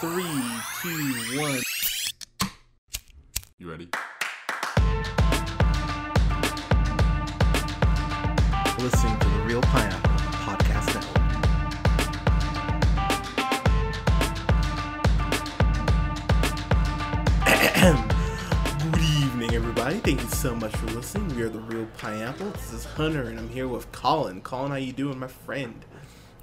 Three, two, one. You ready? Listening to the Reel Pineapple Podcast Network. Good evening, everybody. Thank you so much for listening. We are the Reel Pineapple. This is Hunter, and I'm here with Colin. Colin, how you doing, my friend?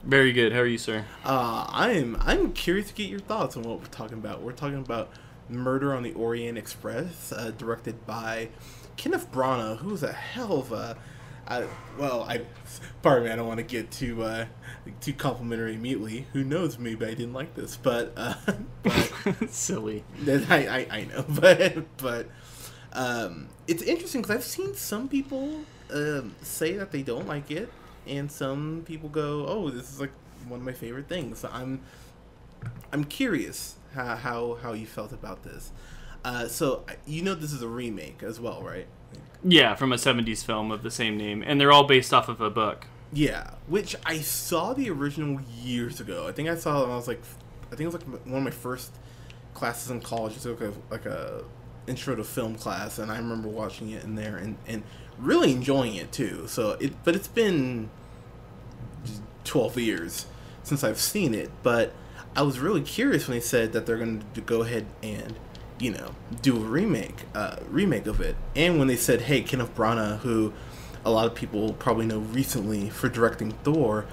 Very good. How are you, sir? Uh, I'm I'm curious to get your thoughts on what we're talking about. We're talking about Murder on the Orient Express, uh, directed by Kenneth Branagh, who's a hell of a. I, well, I pardon me. I don't want to get too uh, too complimentary immediately. Who knows? Maybe I didn't like this, but uh, but Silly. I, I, I know, but but um, it's interesting because I've seen some people um, say that they don't like it, and some people go, "Oh, this is like one of my favorite things." So I'm I'm curious how how, how you felt about this. Uh, so you know this is a remake as well, right? Yeah, from a '70s film of the same name, and they're all based off of a book. Yeah, which I saw the original years ago. I think I saw it when I was like, I think it was like one of my first classes in college. It was like a, like a intro to film class, and I remember watching it in there and, and really enjoying it too. So it, but it's been twelve years since I've seen it. But I was really curious when they said that they're going to go ahead and you know do a remake, uh, remake of it, and when they said, "Hey, Kenneth Branagh, who." a lot of people probably know recently for directing Thor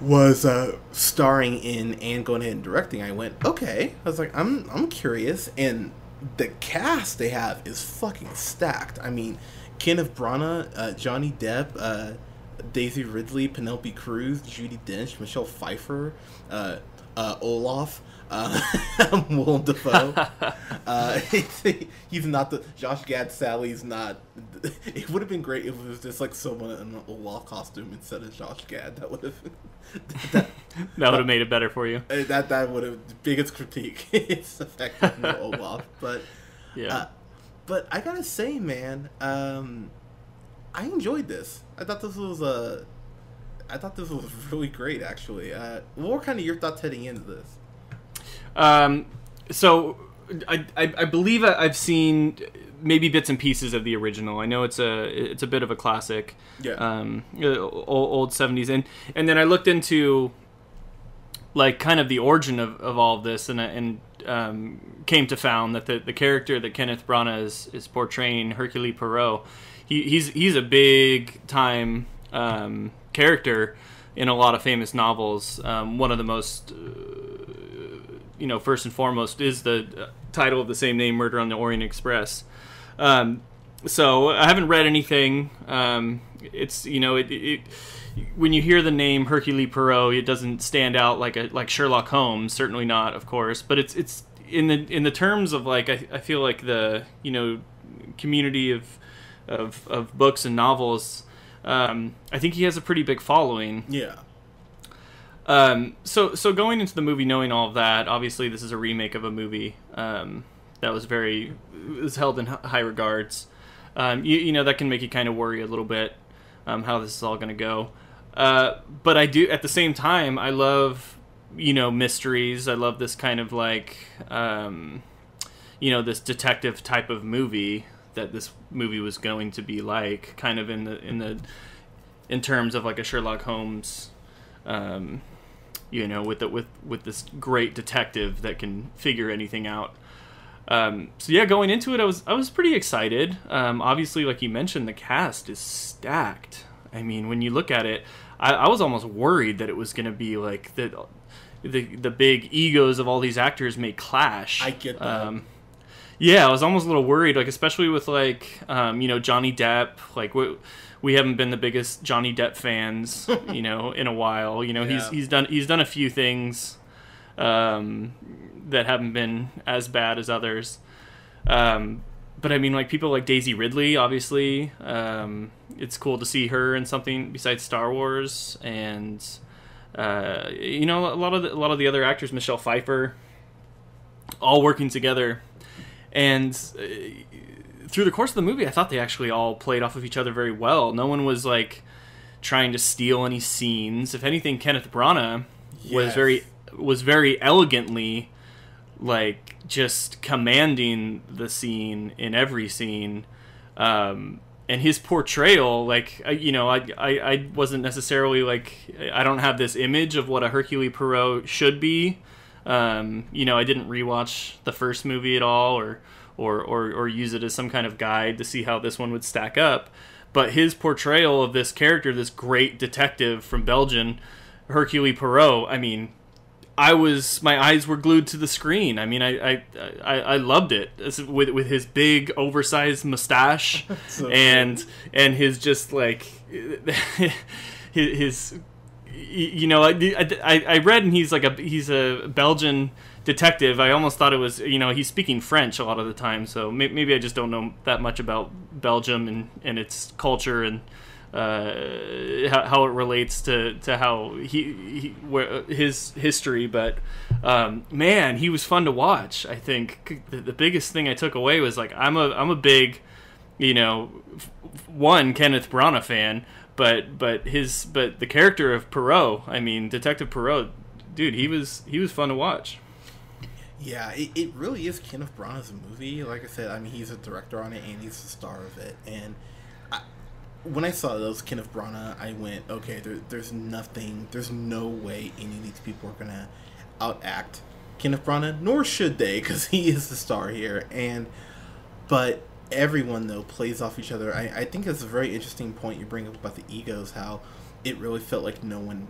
was uh, starring in and going ahead and directing. I went, okay. I was like, I'm I'm curious, and the cast they have is fucking stacked. I mean, Kenneth Branagh, uh, Johnny Depp, uh, Daisy Ridley, Penelope Cruz, Judi Dench, Michelle Pfeiffer, uh, uh, Olaf. Uh, Willem Dafoe. uh, he's not the Josh Gad. Sally's not. It would have been great if it was just like someone in an Olaf costume instead of Josh Gad. That would have. That, that would have made it better for you. That that would have biggest critique. it's the fact that no Olaf, but Yeah. Uh, but I gotta say, man, um, I enjoyed this. I thought this was a. I thought this was really great, actually. Uh, what were kind of your thoughts heading into this? Um, so I, I, I believe I've seen maybe bits and pieces of the original. I know it's a it's a bit of a classic. Yeah. Um, uh, old, old seventies, and and then I looked into like kind of the origin of, of all of this, and and um, came to found that the, the character that Kenneth Branagh is, is portraying, Hercule Poirot, he, he's he's a big time um, character in a lot of famous novels. Um, one of the most you know, first and foremost is the uh, title of the same name, Murder on the Orient Express. Um, so I haven't read anything. Um, it's you know, it, it, when you hear the name Hercule Poirot, it doesn't stand out like a like Sherlock Holmes. Certainly not, of course. But it's it's in the in the terms of like I, I feel like the you know community of of, of books and novels. Um, I think he has a pretty big following. Yeah. Um, so so going into the movie, knowing all of that, obviously this is a remake of a movie um, that was very was held in high regards. Um, you, you know that can make you kind of worry a little bit um, how this is all going to go. Uh, but I do at the same time I love you know mysteries. I love this kind of like um, you know this detective type of movie that this movie was going to be like, kind of in the in the in terms of like a Sherlock Holmes um, you know, with the, with with this great detective that can figure anything out. Um, so yeah, going into it, I was I was pretty excited. Um, obviously, like you mentioned, the cast is stacked. I mean, when you look at it, I, I was almost worried that it was going to be like the the the big egos of all these actors may clash. I get that. Um, yeah, I was almost a little worried, like especially with like um, you know Johnny Depp. Like we, we haven't been the biggest Johnny Depp fans, you know, in a while. You know, he's he's done he's done a few things um, that haven't been as bad as others. Um, but I mean, like people like Daisy Ridley, obviously, um, it's cool to see her in something besides Star Wars, and uh, you know, a lot of the, a lot of the other actors, Michelle Pfeiffer, all working together, and uh, through the course of the movie, I thought they actually all played off of each other very well. No one was like trying to steal any scenes. If anything, Kenneth Branagh was very was very elegantly like just commanding the scene in every scene. Um, and his portrayal, like you know, I, I I wasn't necessarily like I don't have this image of what a Hercule Poirot should be. Um, you know, I didn't rewatch the first movie at all, or or or or use it as some kind of guide to see how this one would stack up. But his portrayal of this character, this great detective from Belgium, Hercule Poirot, I mean, I was my eyes were glued to the screen. I mean, I I, I, I loved it with with his big oversized mustache So and and his just like his, his you know I, I I read and he's like a he's a Belgian detective. I almost thought it was you know he's speaking French a lot of the time. So maybe I just don't know that much about Belgium and and its culture and uh, how, how it relates to, to how he, he his history. But um, man, he was fun to watch. I think the, the biggest thing I took away was like I'm a I'm a big you know one Kenneth Branagh fan, but but his but the character of Perot. I mean, Detective Perot, dude, he was he was fun to watch. Yeah, it, it really is Kenneth Branagh's movie. Like I said, I mean, he's a director on it and he's the star of it. And when I saw those Kenneth Branagh, I went, okay, there, there's nothing, there's no way any of these people are gonna outact Kenneth Branagh, nor should they, because he is the star here. And but everyone though plays off each other. I, I think it's a very interesting point you bring up about the egos. How it really felt like no one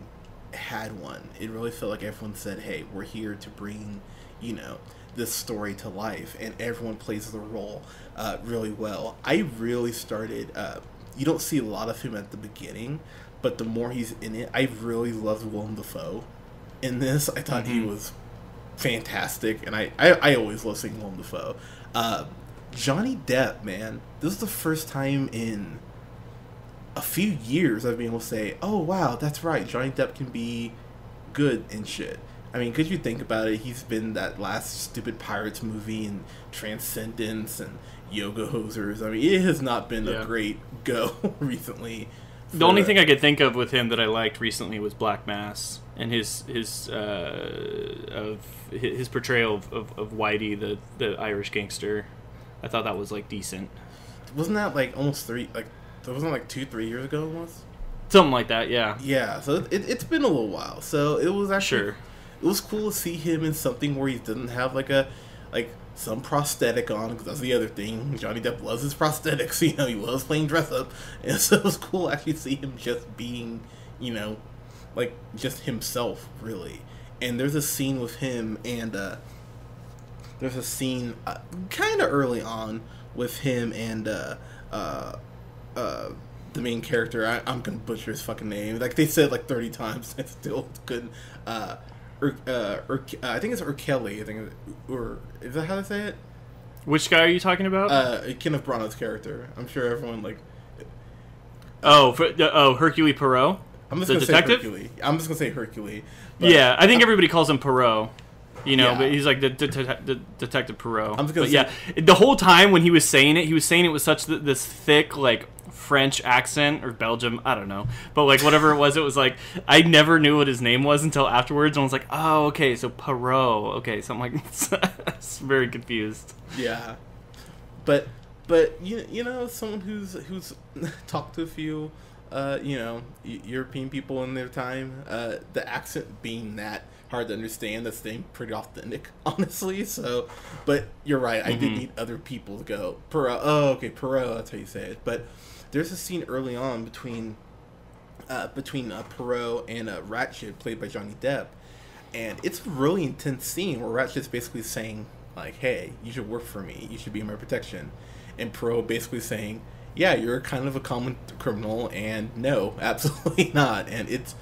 had one. It really felt like everyone said, "Hey, we're here to bring, you know, this story to life," and everyone plays the role uh, really well. I really started. Uh, you don't see a lot of him at the beginning, but the more he's in it, I really loved Willem Dafoe. In this, I thought he Mhm. was fantastic, and I, I, I always love seeing Willem Dafoe. Uh, Johnny Depp, man, this is the first time in a few years I've been able to say, "Oh wow, that's right, Johnny Depp can be good and shit." I mean, could you think about it? He's been that last stupid pirates movie and Transcendence and Yoga Hosers. I mean, it has not been Yeah. a great go recently. The only thing I could think of with him that I liked recently was Black Mass and his his uh, of his portrayal of, of, of Whitey, the the Irish gangster. I thought that was like decent, wasn't that like almost three like that wasn't like two three years ago almost. something like that. Yeah, Yeah, so it, it's been a little while. So it was actually sure. It was cool to see him in something where he didn't have like a like some prosthetic on because that's the other thing. Johnny depp loves his prosthetics you know he loves playing dress up. And so it was cool to actually see him just being you know like just himself really. And there's a scene with him and uh there's a scene uh, kind of early on with him and uh uh uh the main character. I, i'm gonna butcher his fucking name. Like they said like 30 times i still couldn't uh Ur, uh, Ur, uh, I think it's Urkelly. I think, or is that how they say it? Which guy are you talking about? Uh, Kenneth Branagh's character. I'm sure everyone like. oh, for, uh, oh, Hercule Poirot. I'm just The gonna detective? say Hercule. I'm just gonna say Hercule. yeah, I think everybody calls him Poirot. You know, Yeah. but he's like the, the, the detective Poirot. I'm just gonna but yeah, the whole time when he was saying it, he was saying it with such th- this thick like French accent or Belgium, I don't know, but like whatever it was, it was like I never knew what his name was until afterwards, and I was like, oh, okay, so Poirot, okay, so I'm like, very confused. Yeah, but but you you know someone who's who's talked to a few uh, you know European people in their time, uh, the accent being that hard to understand, that's staying pretty authentic, honestly. So, but you're right. I did Mhm. need other people to go Perot. Oh, okay, Perot. That's how you say it. But there's a scene early on between uh, between uh, Perot and uh, Ratchet, played by Johnny Depp, and it's a really intense scene where Ratchet's basically saying like, "Hey, you should work for me. You should be my protection," and Perot basically saying, "Yeah, you're kind of a common criminal," and no, absolutely not. And it's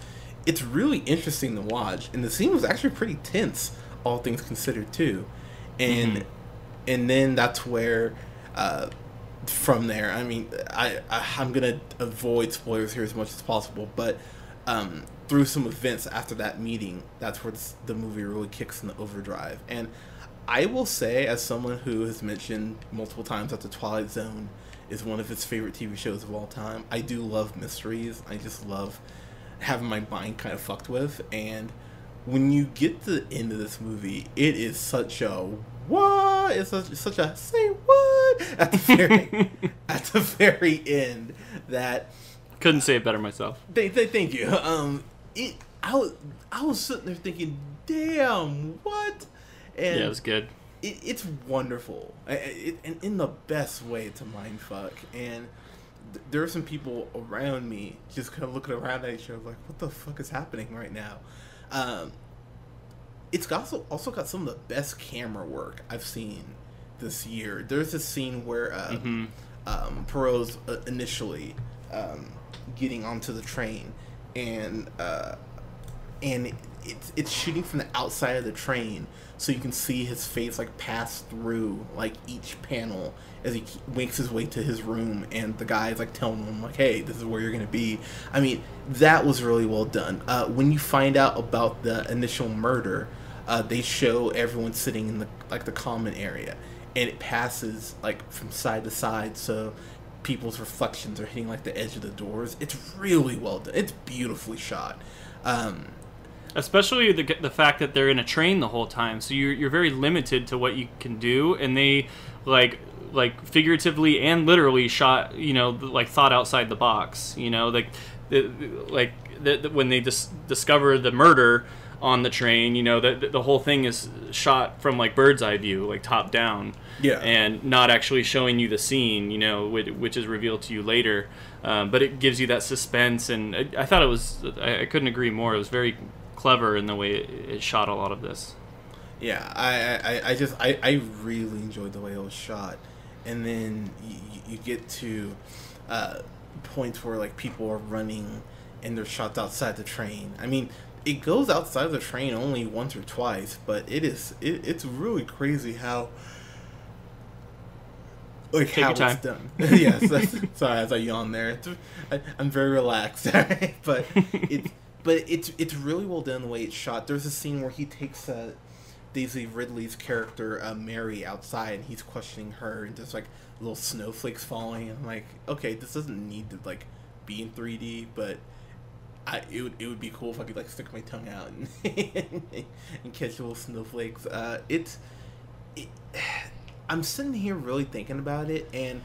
it's really interesting to watch, and the scene was actually pretty tense, all things considered too, and Mhm. and then that's where. Uh, from there, I mean, I, I I'm gonna avoid spoilers here as much as possible, but um, through some events after that meeting, that's where the movie really kicks in the overdrive. And I will say, as someone who has mentioned multiple times that the Twilight Zone is one of his favorite TV shows of all time, I do love mysteries. I just love having my mind kind of fucked with, and when you get to the end of this movie, it is such a what? It's such, such a say what at the very at the very end that couldn't say it better myself. They, they thank you. Um, it I was I was sitting there thinking, damn, what? And yeah, it was good. It, it's wonderful, it, and in the best way to mind fuck. And th- there are some people around me just kind of looking around at each other like, what the fuck is happening right now? Um, it's also also got some of the best camera work I've seen this year. There's a scene where uh, mm-hmm. um, Poirot's uh, initially um, getting onto the train, and uh, and it's it's shooting from the outside of the train, so you can see his face like pass through like each panel as he makes his way to his room, and the guy is like telling him like, "Hey, this is where you're gonna be." I mean, that was really well done. Uh, when you find out about the initial murder, uh, they show everyone sitting in the like the common area, and it passes like from side to side, so people's reflections are hitting like the edge of the doors. It's really well done. It's beautifully shot. Um, Especially the the fact that they're in a train the whole time, so you're you're very limited to what you can do, and they like like figuratively and literally shot you know like thought outside the box you know? Like the, like the, the, when they dis- discover the murder on the train you know the, the whole thing is shot from like bird's eye view like top down. Yeah. And not actually showing you the scene you know which, which is revealed to you later. Um, but it gives you that suspense and I, I thought it was I, I, couldn't agree more. It was very clever in the way it, it shot a lot of this yeah I, I, I just I, I really enjoyed the way it was shot and then you, you get to uh, points where like people are running and they're shot outside the train. I mean, it goes outside the train only once or twice, but it is it, it's really crazy how like Take how it's done. yes, sorry, as I yawn there. I, am very relaxed, but it's but it's it's really well done the way it's shot. There's a scene where he takes a Daisy Ridley's character uh, Mary outside, and he's questioning her, and there's like little snowflakes falling. And I'm like, okay, this doesn't need to like be in 3D, but I it would it would be cool if I could like stick my tongue out and and catch little snowflakes. Uh, it's it, I'm sitting here really thinking about it, and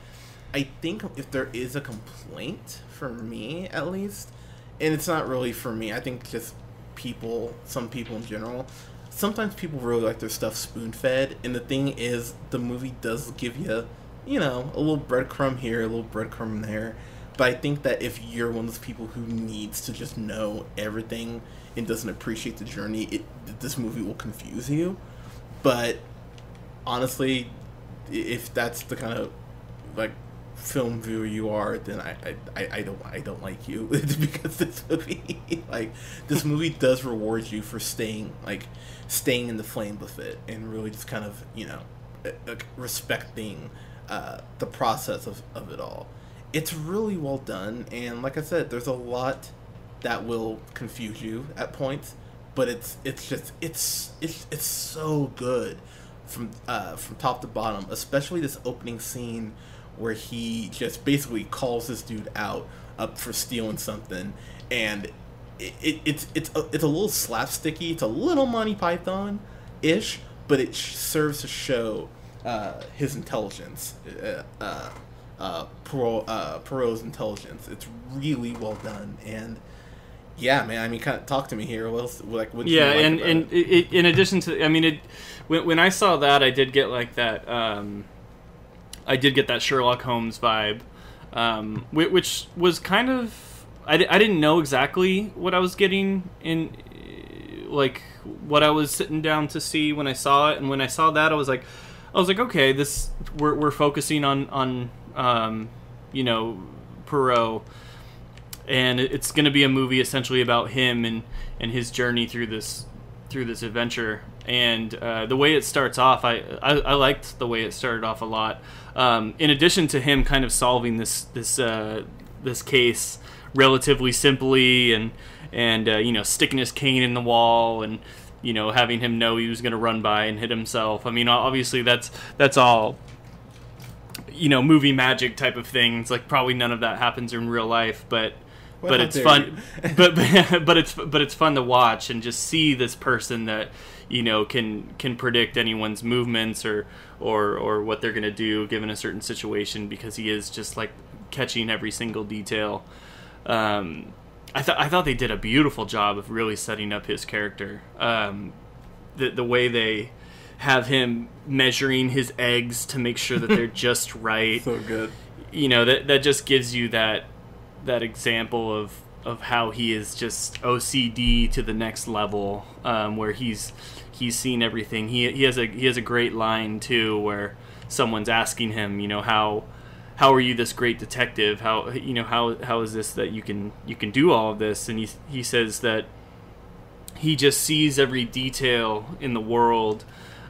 I think if there is a complaint for me at least, and it's not really for me, I think just people, some people in general sometimes people really like their stuff spoon fed, and the thing is, the movie does give you, you know, a little breadcrumb here, a little breadcrumb there. But I think that if you're one of those people who needs to just know everything and doesn't appreciate the journey, it this movie will confuse you. But honestly, if that's the kind of like film viewer you are, then I, I, I don't I don't like you because this movie like this movie does reward you for staying like staying in the flame with it and really just kind of you know uh, respecting uh, the process of, of it all. It's really well done, and like I said, there's a lot that will confuse you at points, but it's it's just it's it's it's so good from uh, from top to bottom, especially this opening scene where he just basically calls this dude out up for stealing something, and it, it it's it's a, it's a little slapsticky. It's a little Monty Python ish, but it sh- serves to show uh, his intelligence, uh, uh, uh, Poirot, uh, Poirot's intelligence. It's really well done, and yeah, man. I mean, kind of talk to me here. What else? Like, what yeah, like and and it? It, in addition to, I mean, it when, when I saw that, I did get like that. Um, I did get that Sherlock Holmes vibe, um, which was kind of I, I didn't know exactly what I was getting in like what I was sitting down to see when I saw it, and when I saw that, I was like, I was like, okay, this we're we're focusing on on um, you know Poirot, and it's going to be a movie essentially about him and and his journey through this through this adventure. And uh, the way it starts off, I, I, I liked the way it started off a lot. Um, in addition to him kind of solving this this uh, this case relatively simply and and uh, you know sticking his cane in the wall and you know having him know he was going to run by and hit himself. I mean, obviously that's that's all you know movie magic type of thing. It's like probably none of that happens in real life, but Well, but it's fun. you. but but it's but it's fun to watch and just see this person that you know can can predict anyone's movements or or or what they're gonna do given a certain situation because he is just like catching every single detail. Um, I thought I thought they did a beautiful job of really setting up his character. Um, the the way they have him measuring his eggs to make sure that they're just right so good. you know that that just gives you that that example of of how he is just OCD to the next level, um, where he's he's seen everything. He he has a he has a great line too, where someone's asking him, you know, how how are you this great detective? How you know how how is this that you can you can do all of this? And he he says that he just sees every detail in the world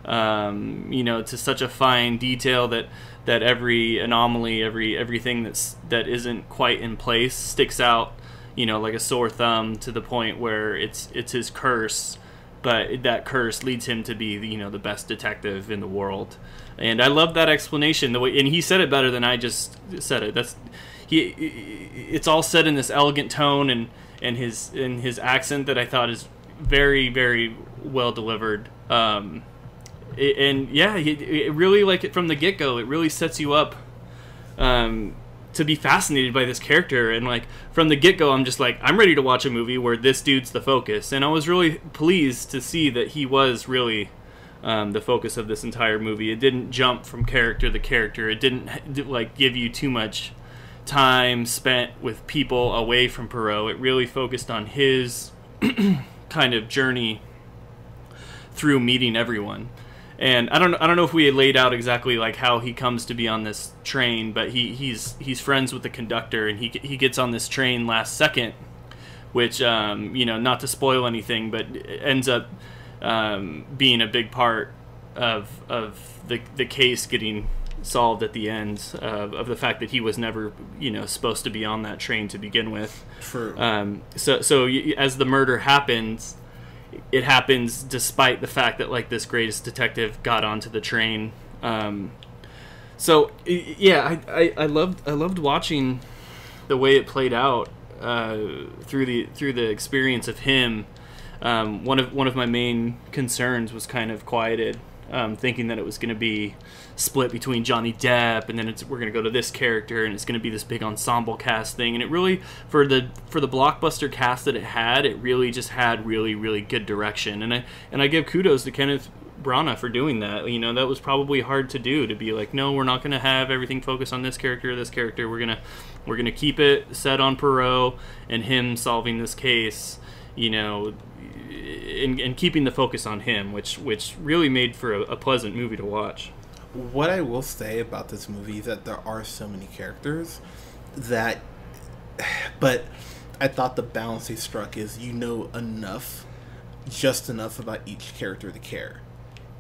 um, you know to such a fine detail that that every anomaly every everything that's that isn't quite in place sticks out you know like a sore thumb to the point where it's it's his curse but that curse leads him to be you know the best detective in the world. And i love that explanation the way and he said it better than i just said it. That's he it's all said in this elegant tone and and his in his accent that i thought is very very well delivered. Um and yeah it, really like it from the get-go it really sets you up um to be fascinated by this character. And like from the get-go i'm just like i'm ready to watch a movie where this dude's the focus. And i was really pleased to see that he was really um, the focus of this entire movie. It didn't jump from character to character. It didn't like give you too much time spent with people away from perot. It really focused on his kind of journey through meeting everyone and I don't I don't know if we had laid out exactly like how he comes to be on this train, but he, he's he's friends with the conductor, and he he gets on this train last second, which um, you know not to spoil anything, but ends up um, being a big part of of the the case getting solved at the end of, of the fact that he was never you know supposed to be on that train to begin with. True. Um, so so as the murder happens, it happens despite the fact that like this greatest detective got onto the train. Um, so yeah, I, I, I loved I loved watching the way it played out uh, through the through the experience of him. Um, one of one of my main concerns was kind of quieted, um, thinking that it was going to be split between Johnny Depp, and then we're going to go to this character, and it's going to be this big ensemble cast thing. And it really, for the for the blockbuster cast that it had, it really just had really really good direction. And I and I give kudos to Kenneth Branagh for doing that. You know, that was probably hard to do to be like, no, we're not going to have everything focus on this character or this character. We're gonna we're gonna keep it set on Perot and him solving this case. You know, and, keeping the focus on him, which which really made for a, a pleasant movie to watch. What I will say about this movie is that there are so many characters that, but I thought the balance they struck is you know enough, just enough about each character to care.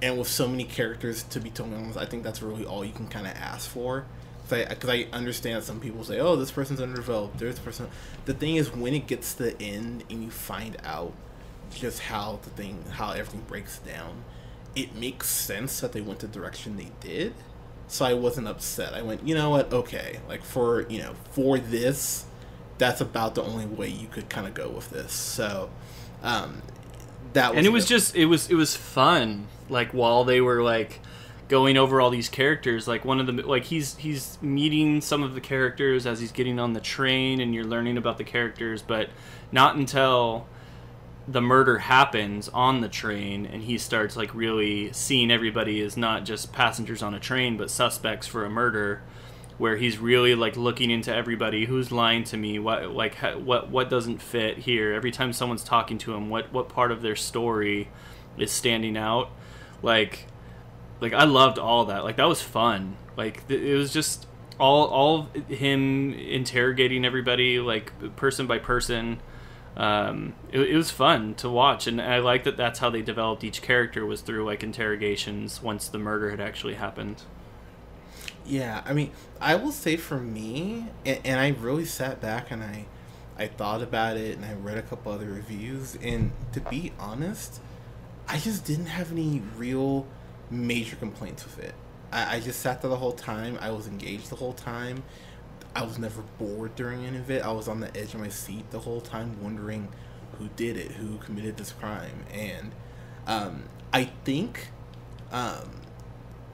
And with so many characters, to be honest, I think that's really all you can kind of ask for. Because I, I understand some people say, oh, this person's underdeveloped, this person. The thing is, when it gets to the end and you find out just how the thing, how everything breaks down, it makes sense that they went the direction they did. So I wasn't upset. I went, you know what? Okay, like for you know for this, that's about the only way you could kind of go with this. So um, that was and it was good. just it was it was fun. Like while they were like going over all these characters, like one of the like he's he's meeting some of the characters as he's getting on the train, and you're learning about the characters, but not until the murder happens on the train and he starts like really seeing everybody as not just passengers on a train but suspects for a murder where he's really like looking into everybody. Who's lying to me? What like what what doesn't fit here? Every time someone's talking to him what what part of their story is standing out? Like like I loved all that. Like that was fun. Like it was just all all him interrogating everybody like person by person um, it, it was fun to watch and i like that that's how they developed each character was through like interrogations once the murder had actually happened Yeah, I mean, I will say for me, and, and I really sat back and I, I thought about it and I read a couple other reviews, and to be honest, I just didn't have any real major complaints with it. I, I just sat there the whole time. I was engaged the whole time. I was never bored during any of it. I was on the edge of my seat the whole time, wondering who did it, who committed this crime, and um, I think, um,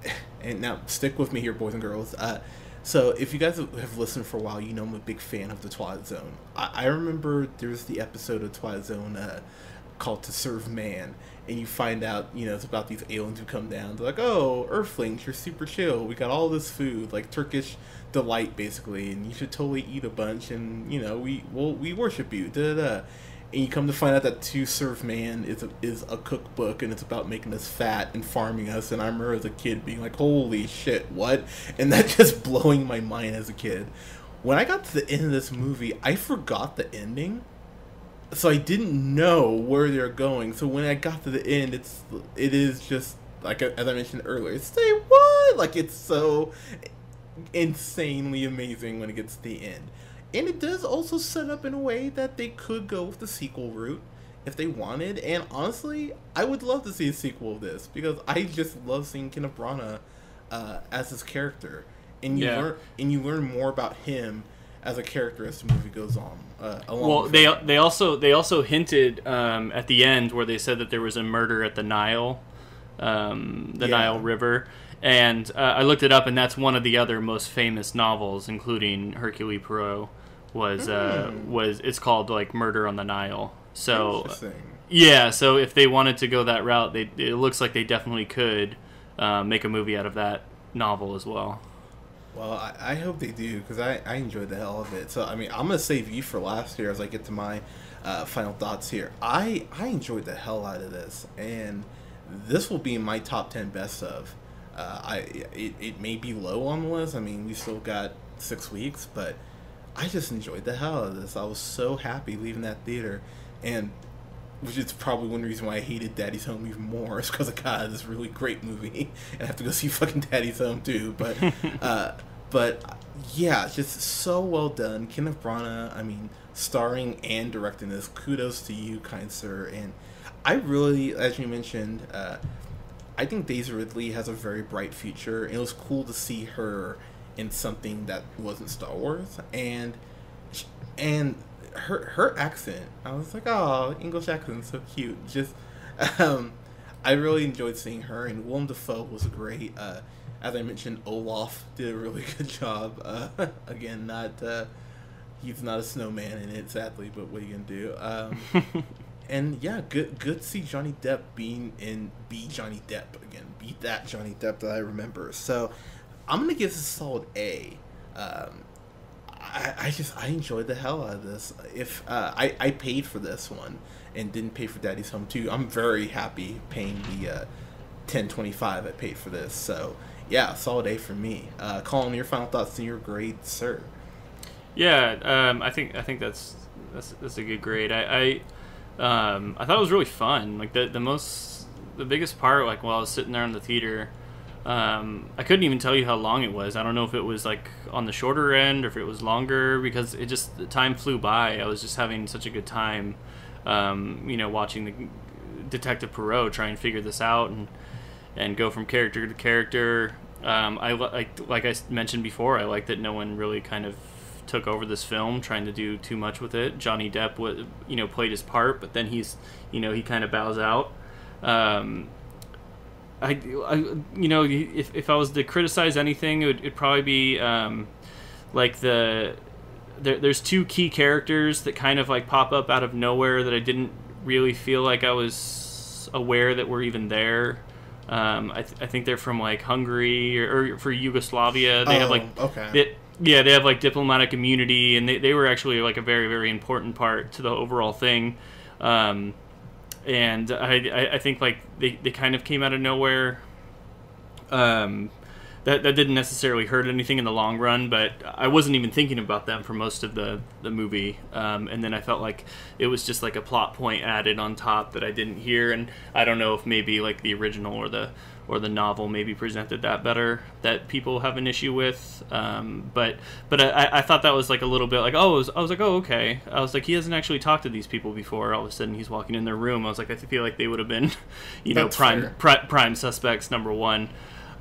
and now stick with me here, boys and girls. Uh, so if you guys have listened for a while, you know I'm a big fan of the Twilight Zone. I, I remember there's the episode of Twilight Zone uh, called "To Serve Man," and you find out, you know, it's about these aliens who come down. They're like, "Oh, Earthlings, you're super chill. We got all this food, like Turkish delight, basically, and you should totally eat a bunch. And you know, we well, we worship you." Da da. da and you come to find out that To Serve Man is a, is a cookbook and it's about making us fat and farming us. And I remember as a kid being like, "Holy shit, what?" And that just blowing my mind as a kid. When I got to the end of this movie, I forgot the ending, so I didn't know where they're going. So when I got to the end, it's it is just like as I mentioned earlier. Say what? Like it's so insanely amazing when it gets to the end and it does also set up in a way that they could go with the sequel route if they wanted. And honestly, I would love to see a sequel of this because I just love seeing Kenneth Branagh uh, as his character, and you yeah. learn and you learn more about him as a character as the movie goes on. Uh, well, they they also they also hinted um, at the end where they said that there was a murder at the Nile, um, the yeah. Nile River. And uh, I looked it up, and that's one of the other most famous novels, including Hercule Poirot was uh, mm. was it's called like Murder on the Nile. So yeah, so if they wanted to go that route, they it looks like they definitely could uh, make a movie out of that novel as well. Well, I, I hope they do because I, I enjoyed the hell of it. So I mean, I'm gonna save you for last here as I get to my uh, final thoughts here. I I enjoyed the hell out of this, and this will be my top ten best of. Uh, I it, it may be low on the list. I mean, we still got six weeks, but I just enjoyed the hell out of this. I was so happy leaving that theater, and which is probably one reason why I hated Daddy's Home even more. Is because I got this really great movie, and I have to go see fucking Daddy's Home too. But, uh, but yeah, just so well done. Kenneth Branagh, I mean, starring and directing this. Kudos to you, kind sir. And I really, as you mentioned, uh, I think Daisy Ridley has a very bright future. It was cool to see her in something that wasn't Star Wars, and and her her accent, I was like, oh, English accent, so cute. Just, um, I really enjoyed seeing her, and Willem Dafoe was great. Uh, as I mentioned, Olaf did a really good job. Uh, again, not uh, he's not a snowman in it, sadly, but what are you gonna do? Um, and yeah, good good to see Johnny Depp being in be Johnny Depp again, be that Johnny Depp that I remember. So I'm gonna give this a solid A. Um, I, I just I enjoyed the hell out of this. If uh, I I paid for this one and didn't pay for Daddy's Home too, I'm very happy paying the uh, 1025 I paid for this. So yeah, solid A for me. Uh, Colin, your final thoughts and your grade, sir. Yeah, um, I think I think that's that's that's a good grade. I I, um, I thought it was really fun. Like the the most the biggest part, like while I was sitting there in the theater um, I couldn't even tell you how long it was. I don't know if it was like on the shorter end or if it was longer because it just the time flew by. I was just having such a good time, um, you know, watching the Detective Poirot try and figure this out and and go from character to character. Um, I like like I mentioned before. I like that no one really kind of took over this film trying to do too much with it. Johnny Depp was you know played his part, but then he's you know he kind of bows out. Um, I, I, you know, if, if I was to criticize anything, it would it'd probably be um, like the there, there's two key characters that kind of like pop up out of nowhere that I didn't really feel like I was aware that were even there. Um, I, th- I think they're from like Hungary or, or for Yugoslavia. They oh, have like oh, okay. They, yeah, they have like diplomatic immunity, and they, they were actually like a very very important part to the overall thing. Um, and I, I think like they, they kind of came out of nowhere. Um, that that didn't necessarily hurt anything in the long run, but I wasn't even thinking about them for most of the the movie. Um, and then I felt like it was just like a plot point added on top that I didn't hear, and I don't know if maybe like the original or the or the novel maybe presented that better that people have an issue with. Um, but but I, I thought that was like a little bit like oh I was, I was like oh okay I was like he hasn't actually talked to these people before. All of a sudden he's walking in their room. I was like I feel like they would have been you know prime pri- prime suspects number one.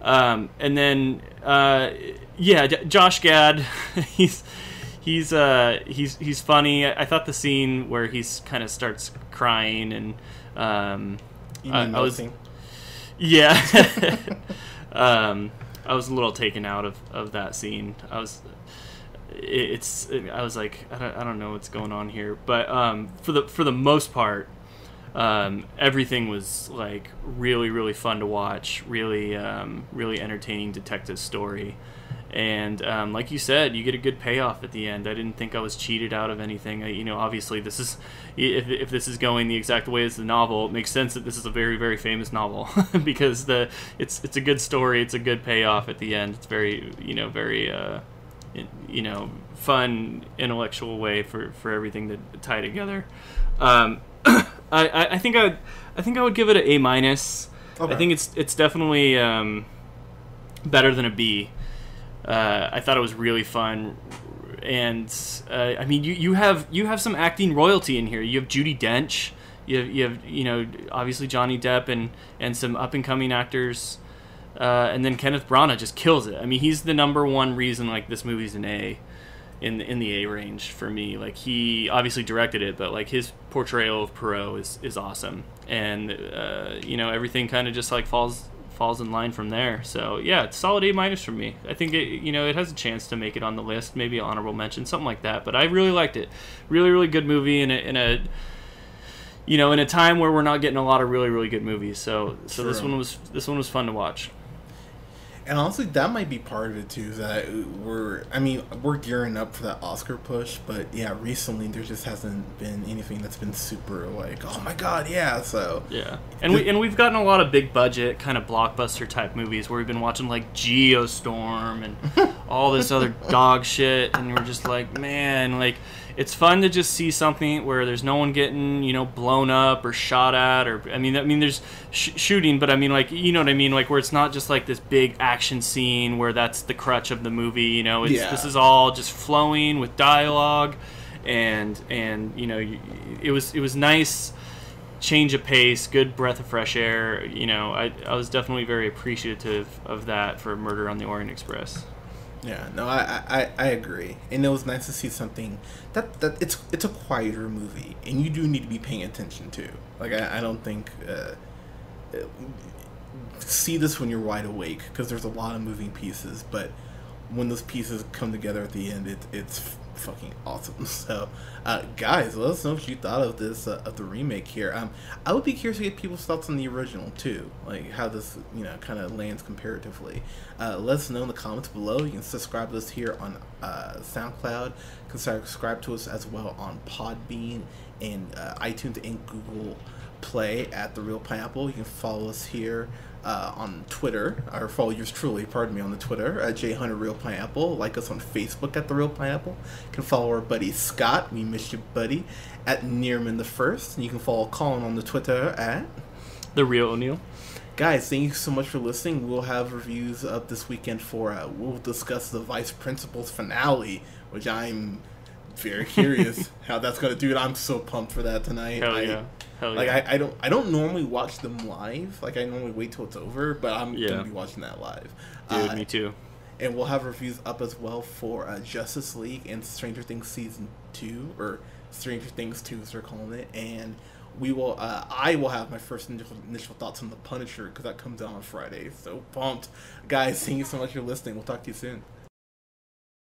Um, and then uh, yeah, J- Josh Gad, he's he's uh, he's he's funny. I thought the scene where he's kind of starts crying and um, You I- mean I was- melting? Yeah. um, I was a little taken out of, of that scene. I was, it's, I was like, I don't, I don't know what's going on here. But um, for the for the most part, um, everything was like really really fun to watch. Really um, really entertaining detective story. And um, like you said, you get a good payoff at the end. I didn't think I was cheated out of anything. I, you know, obviously, this is if, if this is going the exact way as the novel, it makes sense that this is a very very famous novel because the it's it's a good story. It's a good payoff at the end. It's very you know very uh, you know fun intellectual way for for everything to tie together. Um, I, I think I would I think I would give it an A minus. Okay. I think it's it's definitely um, better than a B. Uh, I thought it was really fun, and uh, I mean, you, you have you have some acting royalty in here. You have Judi Dench, you have you have you know obviously Johnny Depp and and some up and coming actors, uh, and then Kenneth Branagh just kills it. I mean, he's the number one reason like this movie's an A, in the, in the A range for me. Like he obviously directed it, but like his portrayal of Perot is is awesome, and uh, you know everything kind of just like falls falls in line from there. So yeah, it's solid A minus from me. I think it you know it has a chance to make it on the list, maybe honorable mention, something like that. But I really liked it. Really really good movie in a in a you know in a time where we're not getting a lot of really really good movies. So so this one was this one was fun to watch. And honestly, that might be part of it too. That we're, I mean, we're gearing up for that Oscar push, but yeah, recently there just hasn't been anything that's been super like, oh my god, yeah. So Yeah, and we and we've gotten a lot of big budget kind of blockbuster type movies where we've been watching like Geostorm and all this other dog shit, and we're just like, man, like it's fun to just see something where there's no one getting you know blown up or shot at, or I mean, I mean, there's sh- shooting, but I mean, like you know what I mean, like where it's not just like this big action scene where that's the crutch of the movie. You know, it's, Yeah. this is all just flowing with dialogue, and and you know, it was it was nice change of pace, good breath of fresh air. You know, I, I was definitely very appreciative of that for Murder on the Orient Express. Yeah, no, I, I, I agree, and it was nice to see something that that it's it's a quieter movie, and you do need to be paying attention to. Like I, I don't think. Uh, see this when you're wide awake because there's a lot of moving pieces but when those pieces come together at the end it, it's fucking awesome. So uh, guys let us know what you thought of this uh, of the remake here. Um, i would be curious to get people's thoughts on the original too. Like how this you know kind of lands comparatively. Uh, let us know in the comments below. You can subscribe to us here on uh, soundcloud. You can subscribe to us as well on podbean and uh, itunes and google play at the reel pineapple you can follow us here uh, on Twitter, or follow yours truly, pardon me, on the Twitter at J Hunter Reel Pineapple. Like us on Facebook at the Reel Pineapple. You can follow our buddy Scott, we miss you, buddy, at Nearman the First. And you can follow Colin on the Twitter at. The real O'Neill. Guys, thank you so much for listening. We'll have reviews up this weekend for. Uh, we'll discuss the Vice Principals finale, which I'm very curious how that's gonna do. it. I'm so pumped for that tonight. Hell I- yeah. Hell like yeah. I, I don't I don't normally watch them live. Like I normally wait till it's over, but I'm Yeah. gonna be watching that live. Dude, Uh, me too. and we'll have reviews up as well for uh, Justice League and Stranger Things season two or Stranger Things two as they're calling it. And we will uh, I will have my first initial, initial thoughts on the Punisher because that comes out on Friday. So pumped, guys! Thank you so much for listening. We'll talk to you soon.